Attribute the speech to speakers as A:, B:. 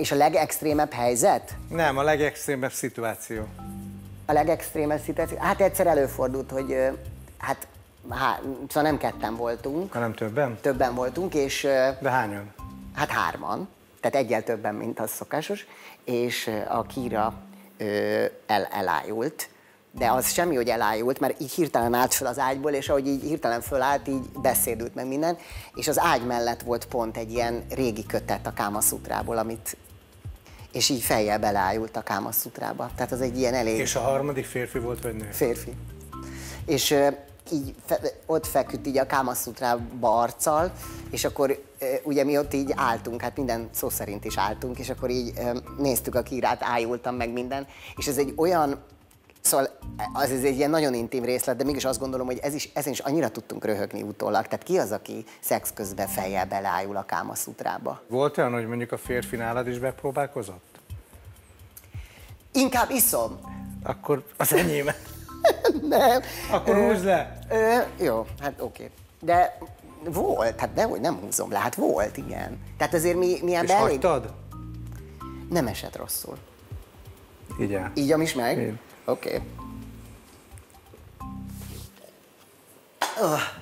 A: És a legextrémebb helyzet?
B: Nem, a legextrémebb szituáció.
A: A legextrémebb szituáció? Hát egyszer előfordult, hogy hát, há, szóval nem ketten voltunk,
B: Hanem többen?
A: többen voltunk, és
B: De hányan?
A: hát hárman, tehát egyel többen, mint az szokásos, és a Kira el, elájult, de az semmi, hogy elájult, mert így hirtelen állt fel az ágyból, és ahogy így hirtelen fölállt, így beszédült meg minden, és az ágy mellett volt pont egy ilyen régi kötet a Kámaszutrából, amit és így fejjel beleájult a Kámaszutrába. Tehát az egy ilyen elég
B: És a harmadik férfi volt vagy nő?
A: férfi. És így fe, ott feküdt így a Kámaszutrába arccal, és akkor ugye mi ott így álltunk, hát minden szó szerint is álltunk, és akkor így néztük a kírát, ájultam meg minden, és ez egy olyan Szóval az ez egy ilyen nagyon intim részlet, de mégis azt gondolom, hogy ez is, ezen is annyira tudtunk röhögni utólag. Tehát ki az, aki szex közben fejjel beleájul a kámaszutrába?
B: Volt olyan, hogy mondjuk a férfi nálad is bepróbálkozott?
A: Inkább iszom.
B: Akkor az enyém.
A: Nem.
B: Akkor húzd le.
A: Ö, jó, hát oké. De volt, hát dehogy nem húzom le, hát volt, igen. Tehát azért mi, mi
B: És
A: elég...
B: hagytad?
A: Nem esett rosszul.
B: Igen.
A: Ígyam is meg?
B: Én.
A: Oké. Okay.